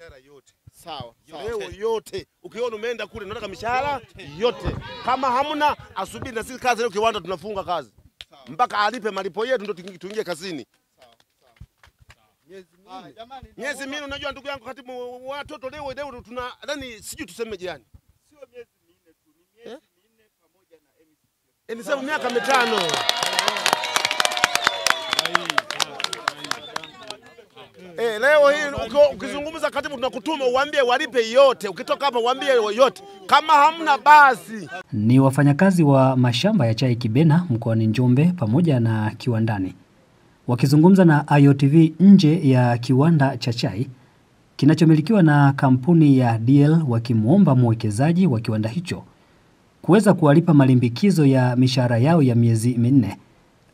mishahara yote Sawa, leo yote. Ukiona umeenda kule unataka mishahara yote, kama hamna asubiri, na sisi kazi leo kiwanda tunafunga kazi Sawa. mpaka alipe malipo yetu ndio tuingie- kazini. Miezi minne, unajua ndugu yangu katibu, watoto leo leo tuna yani, sijui tuseme jani, sio miezi minne tu, ni miezi minne pamoja na MCC. Eh, miaka mitano. Eh, leo hii ukizungumza katibu, tunakutuma uambie walipe yote. Ukitoka hapa uambie yote, kama hamna basi. Ni wafanyakazi wa mashamba ya chai Kibena mkoani Njombe pamoja na kiwandani. Wakizungumza na IOTV nje ya kiwanda cha chai kinachomilikiwa na kampuni ya DL wakimwomba mwekezaji wa kiwanda hicho kuweza kuwalipa malimbikizo ya mishahara yao ya miezi minne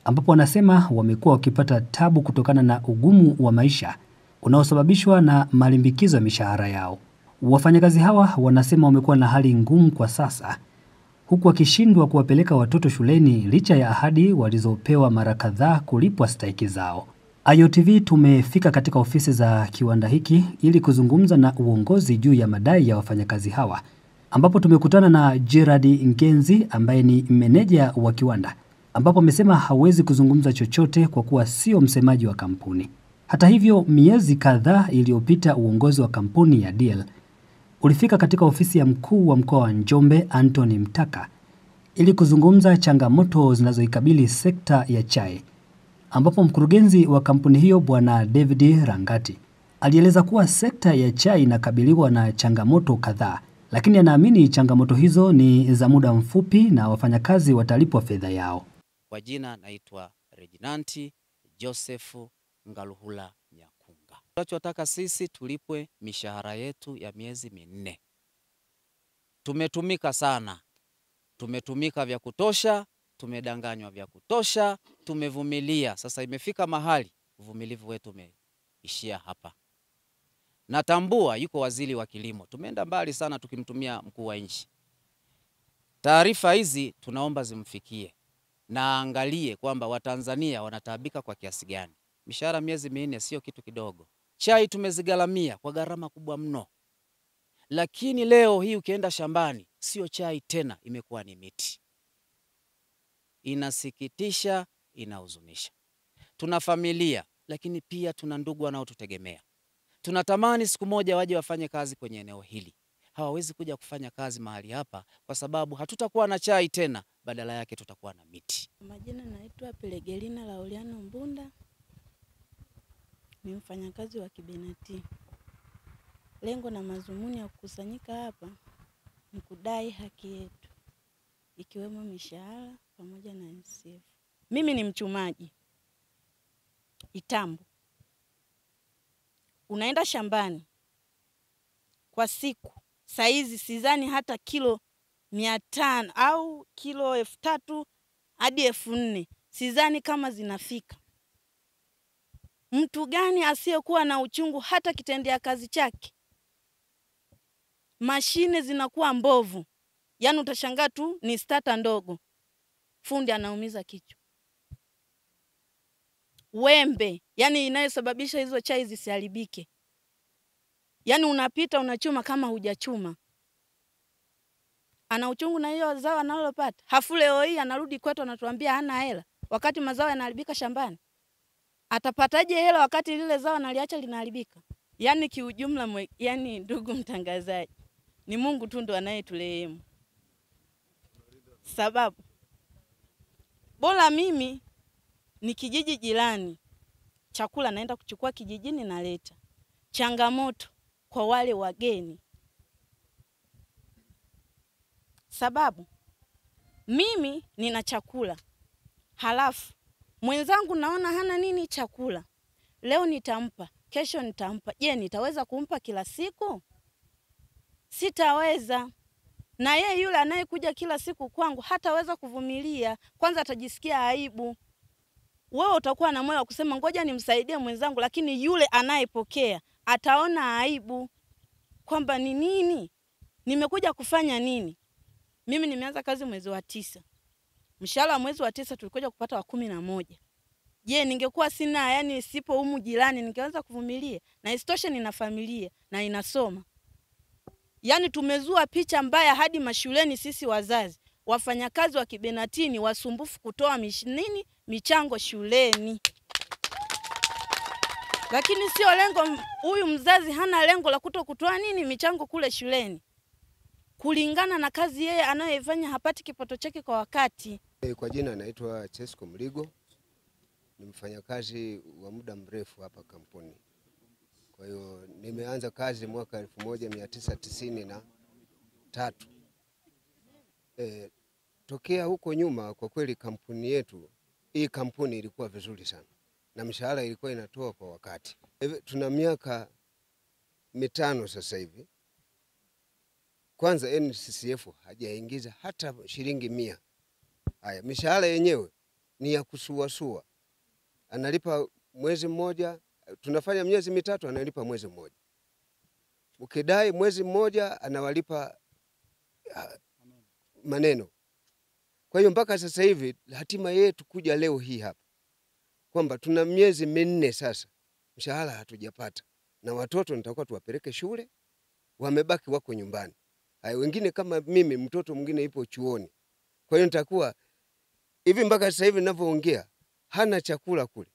ambapo wanasema wamekuwa wakipata tabu kutokana na ugumu wa maisha unaosababishwa na malimbikizo ya mishahara yao. Wafanyakazi hawa wanasema wamekuwa na hali ngumu kwa sasa huku wakishindwa kuwapeleka watoto shuleni licha ya ahadi walizopewa mara kadhaa kulipwa stahiki zao. IOTV tumefika katika ofisi za kiwanda hiki ili kuzungumza na uongozi juu ya madai ya wafanyakazi hawa, ambapo tumekutana na Gerard Ngenzi ambaye ni meneja wa kiwanda, ambapo amesema hawezi kuzungumza chochote kwa kuwa sio msemaji wa kampuni. Hata hivyo, miezi kadhaa iliyopita uongozi wa kampuni ya DL ulifika katika ofisi ya mkuu wa mkoa wa Njombe Anthony Mtaka ili kuzungumza changamoto zinazoikabili sekta ya chai, ambapo mkurugenzi wa kampuni hiyo Bwana David Rangati alieleza kuwa sekta ya chai inakabiliwa na changamoto kadhaa, lakini anaamini changamoto hizo ni za muda mfupi na wafanyakazi watalipwa fedha yao. Kwa jina naitwa Reginanti Joseph Ngaluhula Nyakunga. Tunachotaka sisi tulipwe mishahara yetu ya miezi minne. Tumetumika sana, tumetumika vya kutosha, tumedanganywa vya kutosha, tumevumilia. Sasa imefika mahali uvumilivu wetu umeishia hapa. Natambua yuko waziri wa kilimo, tumeenda mbali sana tukimtumia mkuu wa nchi. Taarifa hizi tunaomba zimfikie na angalie kwamba Watanzania wanataabika kwa kiasi gani. Mishahara miezi minne sio kitu kidogo. Chai tumezigaramia kwa gharama kubwa mno, lakini leo hii ukienda shambani sio chai tena, imekuwa ni miti. Inasikitisha, inahuzunisha. Tuna familia, lakini pia tuna ndugu wanaotutegemea. Tunatamani siku moja waje wafanye kazi kwenye eneo hili. Hawawezi kuja kufanya kazi mahali hapa kwa sababu hatutakuwa na chai tena, badala yake tutakuwa na miti. Majina naitwa Pelegelina Lauliano Mbunda, ni mfanyakazi wa Kibenati. Lengo na mazumuni ya kukusanyika hapa ni kudai haki yetu, ikiwemo mishahara pamoja na NSSF. Mimi ni mchumaji Itambo, unaenda shambani kwa siku saizi, sidhani hata kilo mia tano au kilo elfu tatu hadi elfu nne sidhani kama zinafika. Mtu gani asiyekuwa na uchungu hata kitendea kazi chake? Mashine zinakuwa mbovu, yaani utashangaa tu ni stata ndogo, fundi anaumiza kichwa. Wembe, yani inayosababisha hizo chai zisiharibike, yaani unapita unachuma kama hujachuma ana uchungu na hiyo zao analopata. Hafu leo hii anarudi kwetu anatuambia hana hela, wakati mazao yanaharibika shambani. Atapataje hela wakati lile zao analiacha linaharibika? Yaani kiujumla, mwe, yani ndugu mtangazaji, ni Mungu tu ndo anayetulehemu, sababu bora mimi ni kijiji jirani, chakula naenda kuchukua kijijini naleta. Changamoto kwa wale wageni sababu mimi nina chakula halafu mwenzangu naona hana nini chakula. Leo nitampa, kesho nitampa. Je, nitaweza kumpa kila siku? Sitaweza. Na ye yule anayekuja kila siku kwangu hataweza kuvumilia, kwanza atajisikia aibu. Wewe utakuwa na moyo wa kusema ngoja nimsaidie mwenzangu, lakini yule anayepokea ataona aibu kwamba ni nini, nimekuja kufanya nini? Mimi nimeanza kazi mwezi wa tisa, mshahara wa mwezi wa tisa tulikuja kupata wa kumi na moja. Je, ningekuwa sina yani sipo humu jirani ningeweza kuvumilia? Na isitoshe nina familia na inasoma. Yani tumezua picha mbaya hadi mashuleni sisi wazazi. Wafanyakazi wa kibenatini wasumbufu kutoa mish, nini michango shuleni. Lakini sio lengo, huyu mzazi hana lengo la kuto kutoa nini michango kule shuleni. Kulingana na kazi yeye anayoifanya hapati kipato chake kwa wakati. Eh, Kwa jina anaitwa Chesco Mligo, ni mfanyakazi wa muda mrefu hapa kampuni. Kwa hiyo nimeanza kazi mwaka elfu moja mia tisa tisini na tatu. E, tokea huko nyuma, kwa kweli kampuni yetu hii kampuni ilikuwa vizuri sana na mshahara ilikuwa inatoa kwa wakati. Hivi tuna miaka mitano sasa hivi. Kwanza NCCF hajaingiza hata shilingi mia Haya, mishahara yenyewe ni ya kusuasua, analipa mwezi mmoja, tunafanya miezi mitatu, analipa mwezi mmoja. Ukidai mwezi mmoja, anawalipa uh, maneno. Kwa hiyo mpaka sasa hivi hatima yetu kuja leo hii hapa kwamba tuna miezi minne sasa mshahara hatujapata, na watoto nitakuwa tuwapeleke shule, wamebaki wako nyumbani. Haya, wengine kama mimi, mtoto mwingine ipo chuoni, kwa hiyo nitakuwa hivi mpaka sasa hivi ninavyoongea hana chakula kule.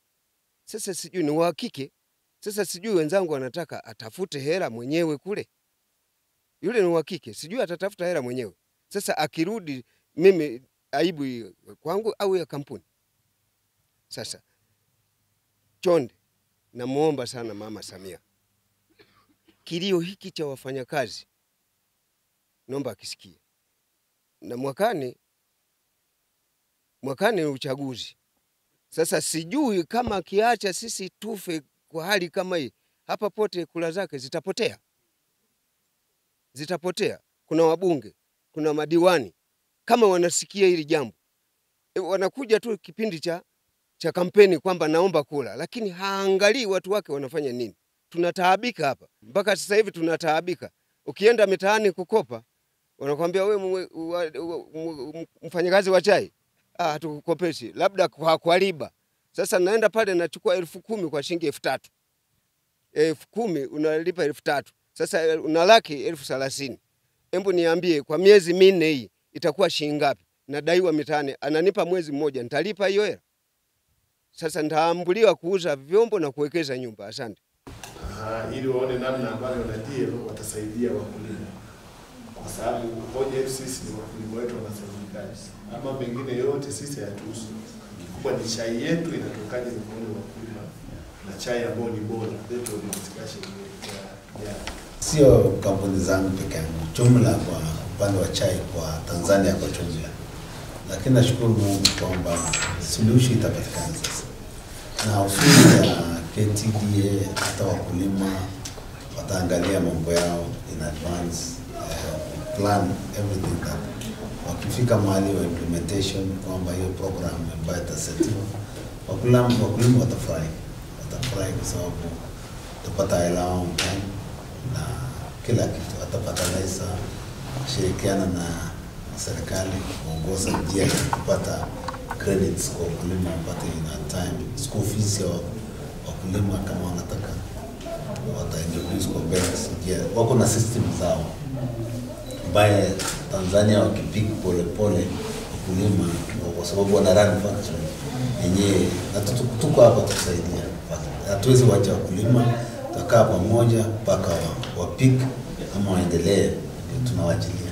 Sasa sijui ni uhakike, sasa sijui wenzangu wanataka atafute hela mwenyewe kule. Yule ni uhakike, sijui atatafuta hela mwenyewe. Sasa akirudi, mimi aibu kwangu au ya kampuni? Sasa chonde, namuomba sana Mama Samia, kilio hiki cha wafanyakazi naomba akisikie, na mwakani mwakani ni uchaguzi. Sasa sijui kama akiacha sisi tufe kwa hali kama hii, hapa pote kula zake zitapotea, zitapotea. Kuna wabunge, kuna madiwani, kama wanasikia hili jambo e, wanakuja tu kipindi cha, cha kampeni kwamba naomba kula, lakini haangalii watu wake wanafanya nini. Tunataabika hapa mpaka sasa hivi, tunataabika. Ukienda mitaani kukopa, wanakwambia we mfanyakazi wa chai ah, hatukukopeshi labda kwa, kwa. Sasa naenda pale nachukua elfu kumi kwa shilingi elfu tatu elfu kumi unalipa elfu tatu sasa eh, una laki elfu thelathini Hebu niambie kwa miezi minne hii itakuwa shilingi ngapi? Nadaiwa mitaani, ananipa mwezi mmoja, nitalipa hiyo hela? Sasa nitaambuliwa kuuza vyombo na kuwekeza nyumba. Asante. Ah, ili waone namna ambavyo nadie watasaidia wakulima, kwa sababu hoja yetu sisi ni wakulima wetu wanasaidikaje, ama mengine yote sisi hayatuhusu. Kikubwa ni chai yetu inatokaje mikononi mwa wakulima na chai ambayo ni bora. That was discussion ya jana. sio kampuni zangu peke yangu, jumla kwa upande wa chai kwa Tanzania kwa jumla, lakini nashukuru Mungu kwamba suluhisho itapatikana sasa, na ofisi ya KTDA hata wakulima wataangalia mambo yao in advance, uh, plan everything that wakifika mahali wa implementation kwamba hiyo program ambayo itasetiwa, wakulima wakulima watafurahi, watafurahi kwa sababu watapata hela on time na kila kitu, watapata laisa shirikiana na serikali kuongoza njia ya kupata credits kwa wakulima wapate in time, school fees ya wakulima kama wanataka wataintroduce kwa banks, njia wako na system zao. Mbaye Tanzania wakipik polepole wakulima kwa sababu wana run factory. Yenyewe, na tuko hapa tusaidia, hatuwezi wacha wakulima, tutakaa pamoja mpaka wa, wapik ama waendelee, tunawajilia.